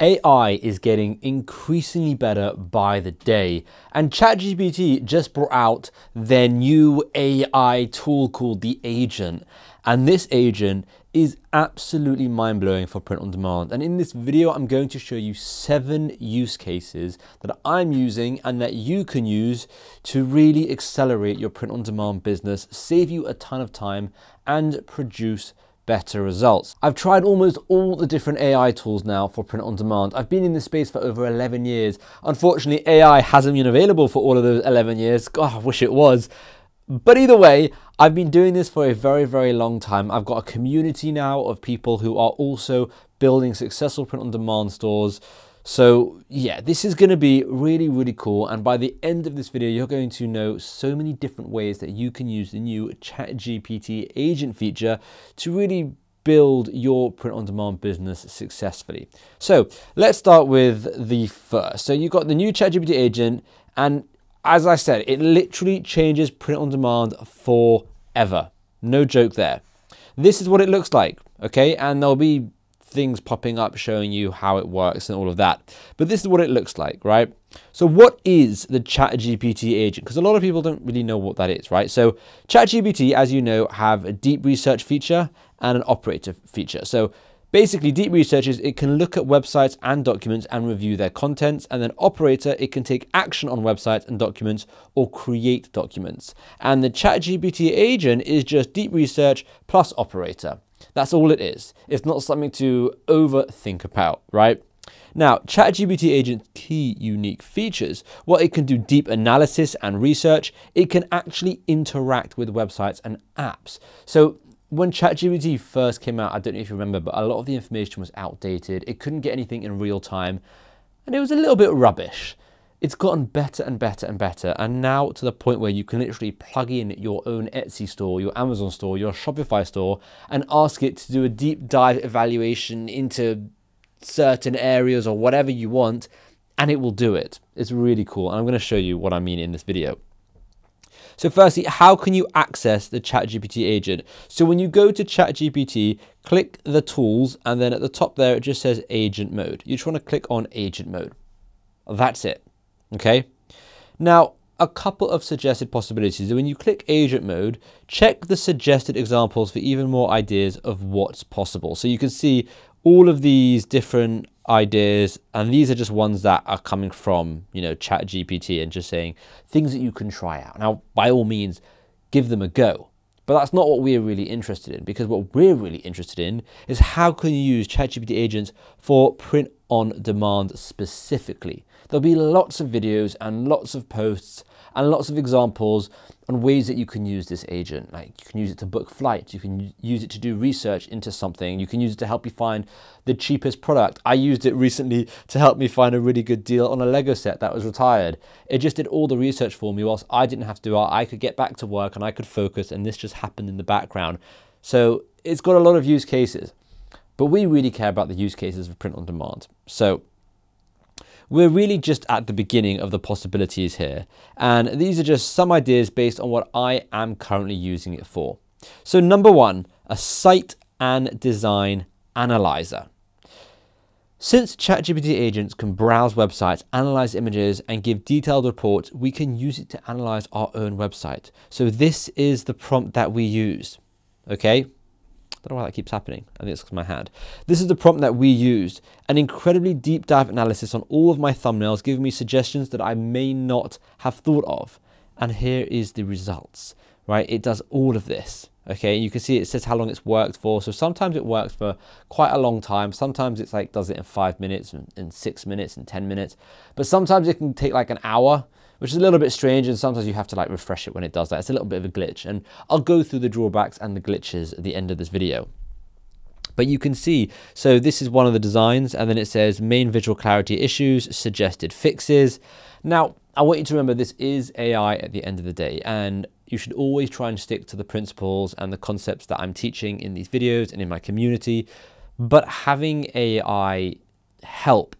AI is getting increasingly better by the day, and ChatGPT just brought out their new AI tool called the Agent. And this agent is absolutely mind blowing for print on demand. And in this video, I'm going to show you seven use cases that I'm using and that you can use to really accelerate your print on demand business, save you a ton of time, and produce better results. I've tried almost all the different AI tools now for print on demand. I've been in this space for over 11 years. Unfortunately, AI hasn't been available for all of those 11 years. God, I wish it was. But either way, I've been doing this for a very, very long time. I've got a community now of people who are also building successful print on demand stores. So yeah, this is to be really, really cool. And by the end of this video, you're going to know so many different ways that you can use the new ChatGPT agent feature to really build your print on demand business successfully. So let's start with the first. So you've got the new ChatGPT agent and as I said, it literally changes print on demand forever. No joke there. This is what it looks like, okay? And there'll be things popping up showing you how it works and all of that. But this is what it looks like, right? So what is the ChatGPT agent? Because a lot of people don't really know what that is, right? So ChatGPT, as you know, have a deep research feature and an operator feature. So Basically, deep research is it can look at websites and documents and review their contents, and then operator, it can take action on websites and documents or create documents. And the ChatGPT agent is just deep research plus operator. That's all it is. It's not something to overthink about, right? Now, ChatGPT Agent's key unique features, well, it can do deep analysis and research. It can actually interact with websites and apps. So when ChatGPT first came out, I don't know if you remember, but a lot of the information was outdated. It couldn't get anything in real time, and it was a little bit rubbish. It's gotten better and better and better, and now to the point where you can literally plug in your own Etsy store, your Amazon store, your Shopify store, and ask it to do a deep dive evaluation into certain areas or whatever you want, and it will do it. It's really cool, and I'm going to show you what I mean in this video. So firstly, how can you access the ChatGPT agent? So when you go to ChatGPT, click the tools, and then at the top there, it just says agent mode. You just want to click on agent mode. That's it, okay? Now, a couple of suggested possibilities. When you click agent mode, check the suggested examples for even more ideas of what's possible. So you can see all of these different ideas and these are just ones that are coming from you know chat gpt and just saying things that you can try out now by all means give them a go but that's not what we're really interested in because what we're really interested in is how can you use ChatGPT agents for print on demand specifically. There'll be lots of videos and lots of posts and lots of examples on ways that you can use this agent. Like you can use it to book flights, you can use it to do research into something, you can use it to help you find the cheapest product. I used it recently to help me find a really good deal on a Lego set that was retired. It just did all the research for me whilst I didn't have to. I could get back to work and I could focus and this just happened in the background. So it's got a lot of use cases. But we really care about the use cases of print on demand. So we're really just at the beginning of the possibilities here. And these are just some ideas based on what I am currently using it for. So number one, a site and design analyzer. Since ChatGPT agents can browse websites, analyze images, and give detailed reports, we can use it to analyze our own website. So this is the prompt that we use, okay? Don't know why that keeps happening. I think it's because my hand. This is the prompt that we used. An incredibly deep dive analysis on all of my thumbnails, giving me suggestions that I may not have thought of. And here is the results, right? It does all of this. Okay, you can see it says how long it's worked for. So sometimes it works for quite a long time. Sometimes it's like does it in five minutes and in six minutes and 10 minutes. But sometimes it can take like an hour which is a little bit strange and sometimes you have to like refresh it when it does that. It's a little bit of a glitch and I'll go through the drawbacks and the glitches at the end of this video. But you can see, so this is one of the designs and then it says main visual clarity issues, suggested fixes. Now, I want you to remember this is AI at the end of the day and you should always try and stick to the principles and the concepts that I'm teaching in these videos and in my community. But having AI help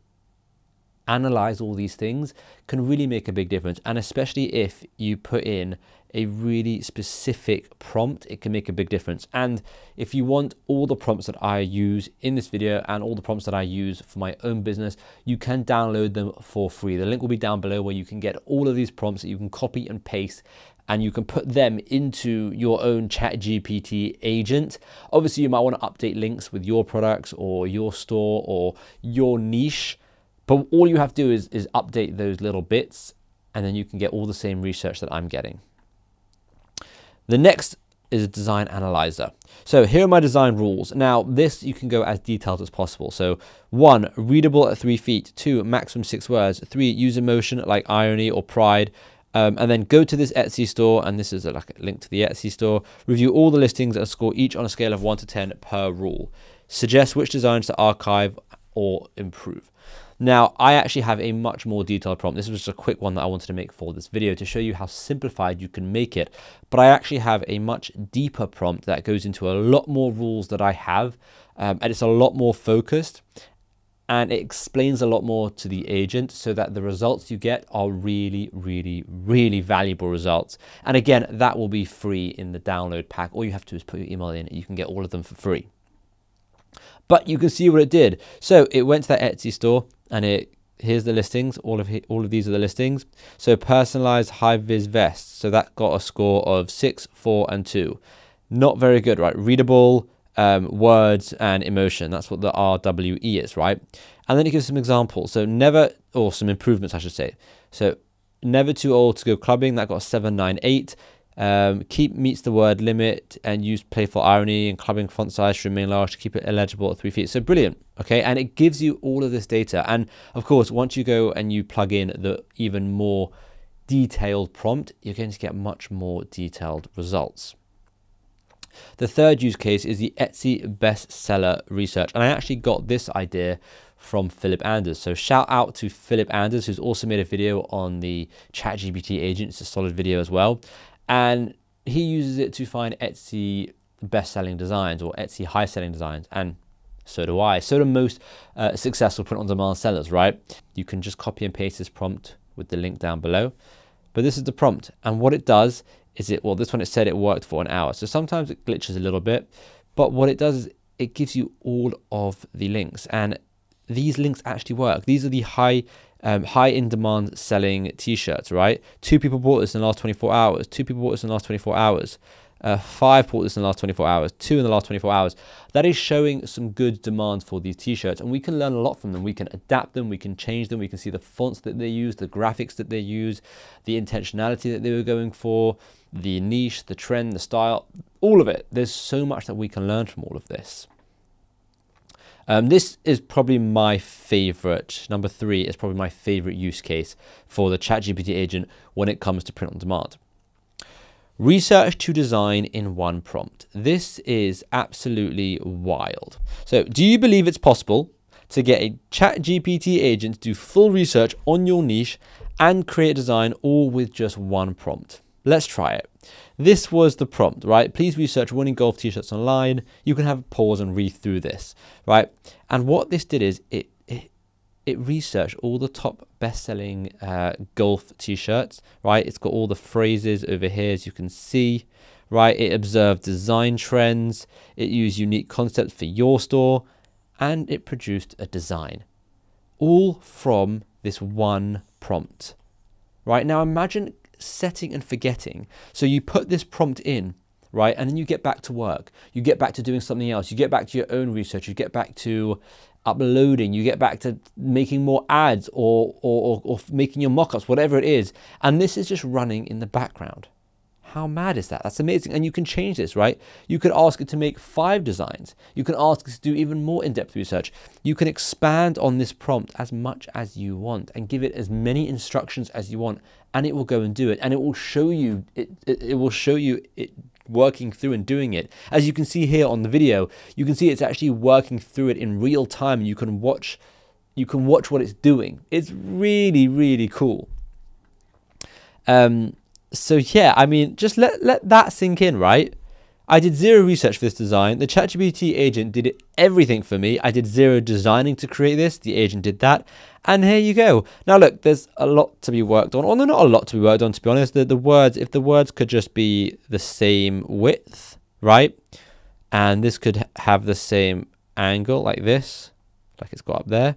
analyze all these things can really make a big difference. And especially if you put in a really specific prompt, it can make a big difference. And if you want all the prompts that I use in this video and all the prompts that I use for my own business, you can download them for free. The link will be down below where you can get all of these prompts that you can copy and paste and you can put them into your own chat GPT agent. Obviously, you might want to update links with your products or your store or your niche, but all you have to do is, is update those little bits and then you can get all the same research that I'm getting. The next is a design analyzer. So here are my design rules. Now this you can go as detailed as possible. So one, readable at three feet. Two, maximum six words. Three, use emotion like irony or pride. Um, and then go to this Etsy store, and this is a, like a link to the Etsy store. Review all the listings and score each on a scale of 1 to 10 per rule. Suggest which designs to archive or improve. Now, I actually have a much more detailed prompt. This was just a quick one that I wanted to make for this video to show you how simplified you can make it. But I actually have a much deeper prompt that goes into a lot more rules that I have, um, and it's a lot more focused and it explains a lot more to the agent so that the results you get are really, really, really valuable results. And again, that will be free in the download pack. All you have to do is put your email in, you can get all of them for free. But you can see what it did. So it went to that Etsy store and it here's the listings. All of all of these are the listings. So personalized high vis vest. So that got a score of six, four, and two. Not very good, right? Readable, um, words and emotion. That's what the RWE is, right? And then it gives some examples. So never, or some improvements, I should say. So never too old to go clubbing. That got 798. Um, keep meets the word limit and use playful irony and clubbing font size should remain large to keep it illegible at three feet. So brilliant. Okay. And it gives you all of this data. And of course, once you go and you plug in the even more detailed prompt, you're going to get much more detailed results. The third use case is the Etsy bestseller research. And I actually got this idea from Philip Anders. So shout out to Philip Anders, who's also made a video on the ChatGPT agent. It's a solid video as well. And he uses it to find Etsy best-selling designs or Etsy high-selling designs. And so do I. So do most uh, successful print-on-demand sellers, right? You can just copy and paste this prompt with the link down below. But this is the prompt. And what it does is it, well, this one it said it worked for an hour. So sometimes it glitches a little bit, but what it does is it gives you all of the links and these links actually work. These are the high um, high in demand selling t-shirts, right? Two people bought this in the last 24 hours. Two people bought this in the last 24 hours. Uh, five bought this in the last 24 hours, two in the last 24 hours. That is showing some good demand for these t-shirts and we can learn a lot from them. We can adapt them, we can change them, we can see the fonts that they use, the graphics that they use, the intentionality that they were going for, the niche, the trend, the style, all of it. There's so much that we can learn from all of this. Um, this is probably my favorite. Number three is probably my favorite use case for the ChatGPT agent when it comes to print on demand. Research to design in one prompt. This is absolutely wild. So, do you believe it's possible to get a ChatGPT agent to do full research on your niche and create a design all with just one prompt? Let's try it. This was the prompt, right? Please research winning golf t-shirts online. You can have a pause and read through this, right? And what this did is it it researched all the top best-selling uh, golf t-shirts right it's got all the phrases over here as you can see right it observed design trends it used unique concepts for your store and it produced a design all from this one prompt right now imagine setting and forgetting. So you put this prompt in right and then you get back to work. You get back to doing something else. You get back to your own research. You get back to uploading, you get back to making more ads or, or, or, or making your mockups, whatever it is. And this is just running in the background. How mad is that? That's amazing. And you can change this, right? You could ask it to make five designs. You can ask it to do even more in-depth research. You can expand on this prompt as much as you want and give it as many instructions as you want and it will go and do it. And it will show you, it, it, it will show you it working through and doing it. As you can see here on the video, you can see it's actually working through it in real time. You can watch you can watch what it's doing. It's really, really cool. Um, so yeah, I mean, just let let that sink in, right? I did zero research for this design. The ChatGPT agent did everything for me. I did zero designing to create this. The agent did that. And here you go. Now look, there's a lot to be worked on. Well, not a lot to be worked on, to be honest. The, the words, if the words could just be the same width, right? And this could have the same angle like this, like it's got up there.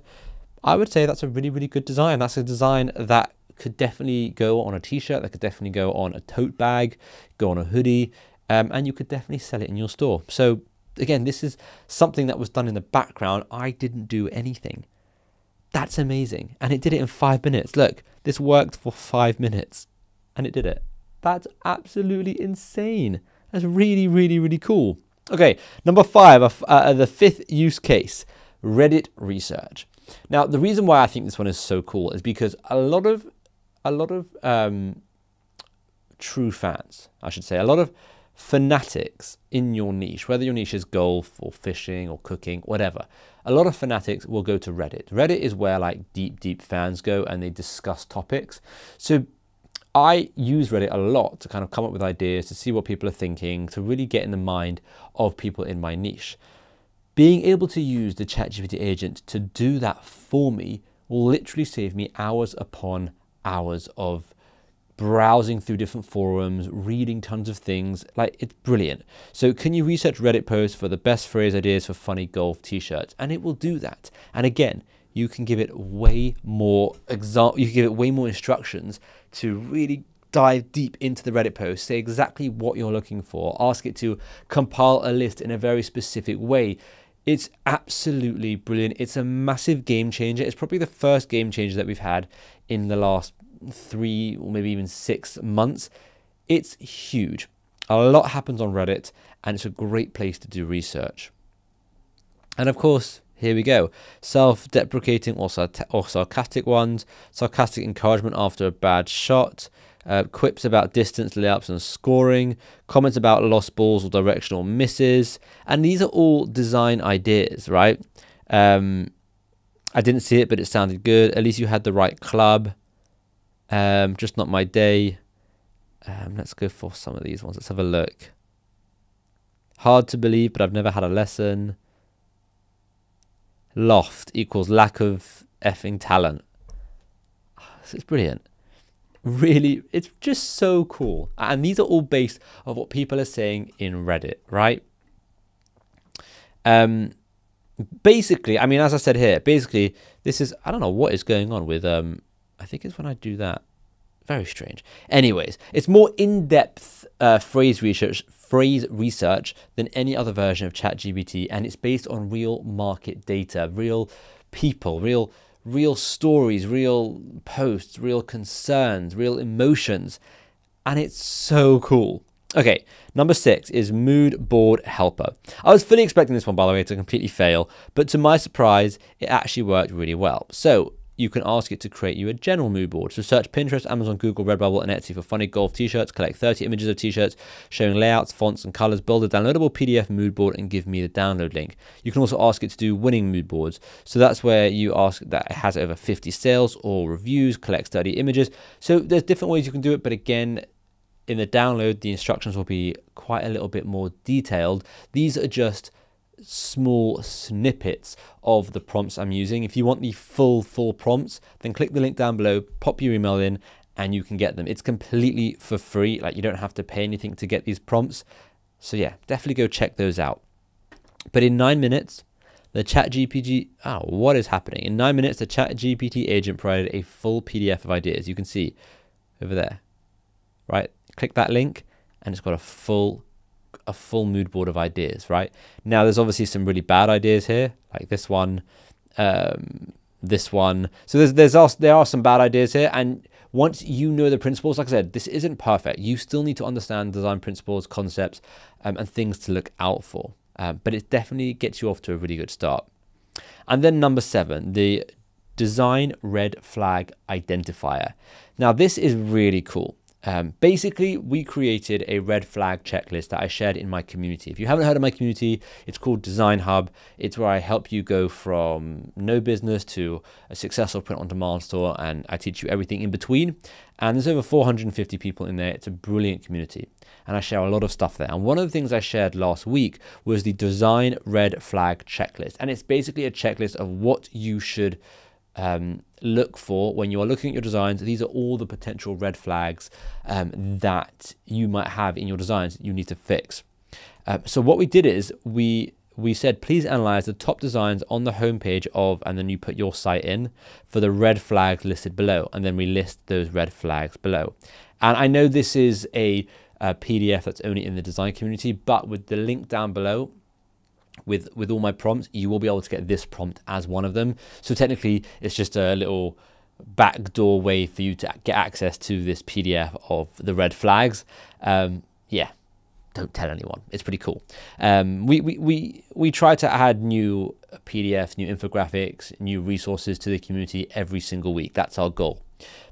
I would say that's a really, really good design. That's a design that could definitely go on a t-shirt, that could definitely go on a tote bag, go on a hoodie, um, and you could definitely sell it in your store. So again, this is something that was done in the background. I didn't do anything. That's amazing. And it did it in five minutes. Look, this worked for five minutes and it did it. That's absolutely insane. That's really, really, really cool. Okay, number five, uh, uh, the fifth use case, Reddit research. Now, the reason why I think this one is so cool is because a lot of, a lot of um, true fans, I should say, a lot of fanatics in your niche, whether your niche is golf or fishing or cooking, whatever, a lot of fanatics will go to Reddit. Reddit is where like deep, deep fans go and they discuss topics. So I use Reddit a lot to kind of come up with ideas, to see what people are thinking, to really get in the mind of people in my niche. Being able to use the ChatGPT agent to do that for me will literally save me hours upon hours of browsing through different forums, reading tons of things. Like, it's brilliant. So, can you research Reddit posts for the best phrase ideas for funny golf t shirts? And it will do that. And again, you can give it way more example, you can give it way more instructions to really dive deep into the Reddit post, say exactly what you're looking for, ask it to compile a list in a very specific way. It's absolutely brilliant. It's a massive game changer. It's probably the first game changer that we've had in the last three or maybe even six months. It's huge. A lot happens on Reddit, and it's a great place to do research. And of course, here we go. Self deprecating or, or, sarcastic ones, sarcastic encouragement after a bad shot, uh, quips about distance, layups, and scoring, comments about lost balls or directional misses. And these are all design ideas, right? Um, I didn't see it, but it sounded good. At least you had the right club. Um, just not my day. Um, let's go for some of these ones. Let's have a look. Hard to believe, but I've never had a lesson. Loft equals lack of effing talent. This is brilliant. Really, it's just so cool. And these are all based on what people are saying in Reddit, right? Um, basically, I mean, as I said here, basically, this is I don't know what is going on with um I think it's when I do that. Very strange. Anyways, it's more in-depth uh, phrase research phrase research than any other version of ChatGPT, and it's based on real market data, real people, real real stories, real posts, real concerns, real emotions, and it's so cool. Okay, number six is Mood Board Helper. I was fully expecting this one, by the way, to completely fail, but to my surprise, it actually worked really well. So you can ask it to create you a general mood board. So search Pinterest, Amazon, Google, Redbubble, and Etsy for funny golf t-shirts. Collect 30 images of t-shirts showing layouts, fonts, and colors. Build a downloadable PDF mood board and give me the download link. You can also ask it to do winning mood boards. So that's where you ask that it has over 50 sales or reviews, collects 30 images. So there's different ways you can do it, but again, in the download, the instructions will be quite a little bit more detailed. These are just small snippets of the prompts I'm using. If you want the full, full prompts, then click the link down below, pop your email in, and you can get them. It's completely for free. Like you don't have to pay anything to get these prompts. So yeah, definitely go check those out. But in nine minutes, the chat GPT, oh, ah, what is happening? In nine minutes, the chat GPT agent provided a full PDF of ideas. You can see over there, right? Click that link and it's got a full a full mood board of ideas, right? Now, there's obviously some really bad ideas here, like this one, um, this one. So there's there's also, there are some bad ideas here, and once you know the principles, like I said, this isn't perfect. You still need to understand design principles, concepts, um, and things to look out for. Uh, but it definitely gets you off to a really good start. And then number seven, the design red flag identifier. Now, this is really cool. Um, basically, we created a red flag checklist that I shared in my community. If you haven't heard of my community, it's called Design Hub. It's where I help you go from no business to a successful print on demand store, and I teach you everything in between. And there's over 450 people in there. It's a brilliant community, and I share a lot of stuff there. And one of the things I shared last week was the Design Red Flag checklist, and it's basically a checklist of what you should um, look for when you are looking at your designs. These are all the potential red flags um, that you might have in your designs you need to fix. Uh, so what we did is we we said please analyze the top designs on the homepage of and then you put your site in for the red flags listed below and then we list those red flags below and i know this is a, a pdf that's only in the design community but with the link down below with with all my prompts, you will be able to get this prompt as one of them. So technically, it's just a little backdoor way for you to get access to this PDF of the red flags. Um, yeah, don't tell anyone. It's pretty cool. Um, we, we, we, we try to add new PDFs, new infographics, new resources to the community every single week. That's our goal.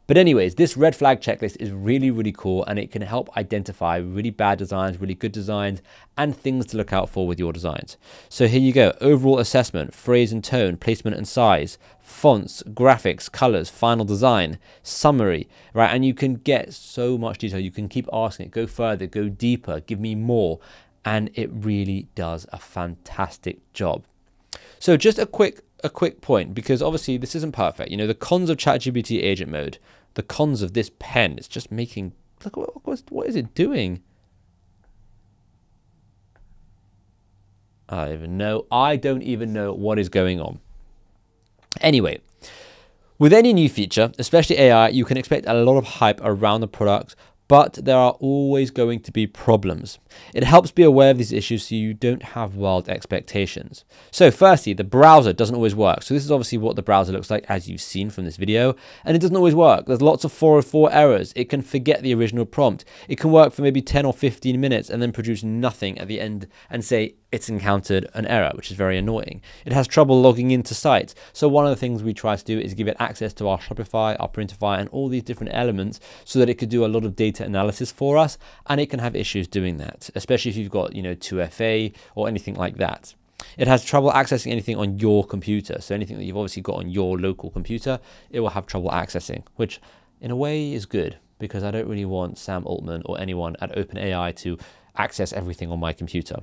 But anyways, this red flag checklist is really, really cool and it can help identify really bad designs, really good designs, and things to look out for with your designs. So here you go, overall assessment, phrase and tone, placement and size, fonts, graphics, colors, final design, summary, right? And you can get so much detail. You can keep asking it, go further, go deeper, give me more. And it really does a fantastic job. So just a quick a quick point because obviously this isn't perfect. You know, the cons of ChatGPT agent mode the cons of this pen. It's just making, look, what, what is it doing? I don't even know. I don't even know what is going on. Anyway, with any new feature, especially AI, you can expect a lot of hype around the product, but there are always going to be problems. It helps be aware of these issues so you don't have wild expectations. So firstly, the browser doesn't always work. So this is obviously what the browser looks like as you've seen from this video, and it doesn't always work. There's lots of 404 errors. It can forget the original prompt. It can work for maybe 10 or 15 minutes and then produce nothing at the end and say it's encountered an error, which is very annoying. It has trouble logging into sites. So one of the things we try to do is give it access to our Shopify, our Printify, and all these different elements so that it could do a lot of data analysis for us, and it can have issues doing that, especially if you've got, you know, 2FA or anything like that. It has trouble accessing anything on your computer. So anything that you've obviously got on your local computer, it will have trouble accessing, which in a way is good because I don't really want Sam Altman or anyone at OpenAI to access everything on my computer.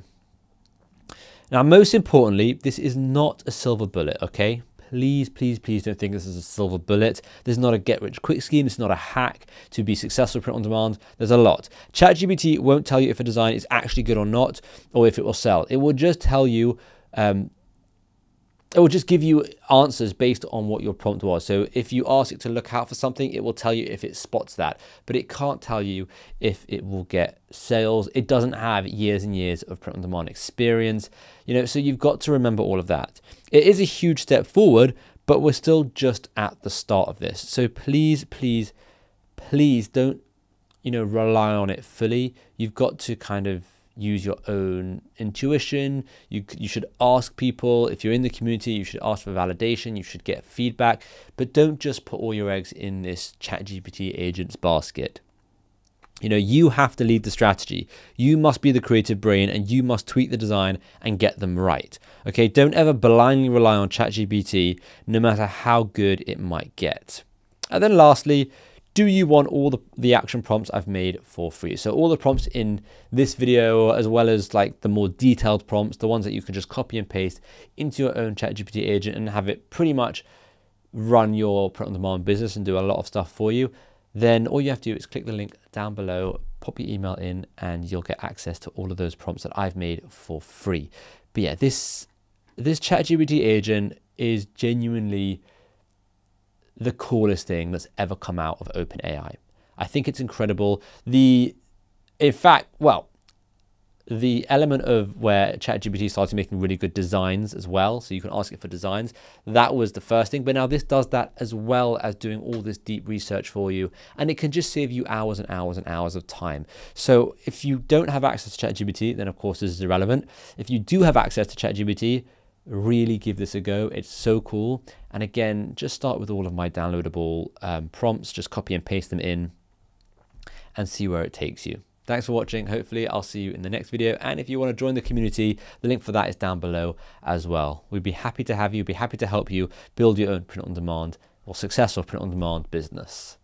Now, most importantly, this is not a silver bullet, okay? Please, please, please don't think this is a silver bullet. This is not a get rich quick scheme. This is not a hack to be successful print on demand. There's a lot. ChatGPT won't tell you if a design is actually good or not, or if it will sell. It will just tell you um, it will just give you answers based on what your prompt was. So if you ask it to look out for something, it will tell you if it spots that, but it can't tell you if it will get sales. It doesn't have years and years of print on demand experience, you know, so you've got to remember all of that. It is a huge step forward, but we're still just at the start of this. So please, please, please don't, you know, rely on it fully. You've got to kind of use your own intuition. You, you should ask people. If you're in the community, you should ask for validation. You should get feedback. But don't just put all your eggs in this ChatGPT agent's basket. You know, you have to lead the strategy. You must be the creative brain and you must tweak the design and get them right. Okay, don't ever blindly rely on ChatGPT, no matter how good it might get. And then lastly, do you want all the, the action prompts I've made for free? So all the prompts in this video, as well as like the more detailed prompts, the ones that you can just copy and paste into your own ChatGPT agent and have it pretty much run your print on demand business and do a lot of stuff for you, then all you have to do is click the link down below, pop your email in, and you'll get access to all of those prompts that I've made for free. But yeah, this this ChatGPT agent is genuinely the coolest thing that's ever come out of OpenAI. I think it's incredible. The, in fact, well, the element of where ChatGPT started making really good designs as well, so you can ask it for designs, that was the first thing. But now this does that as well as doing all this deep research for you, and it can just save you hours and hours and hours of time. So if you don't have access to ChatGPT, then of course this is irrelevant. If you do have access to ChatGPT, really give this a go. It's so cool. And again, just start with all of my downloadable um, prompts, just copy and paste them in. and see where it takes you. Thanks for watching. Hopefully, I'll see you in the next video. And if you want to join the community, the link for that is down below as well. We'd be happy to have you, be happy to help you build your own print on demand or successful print on demand business.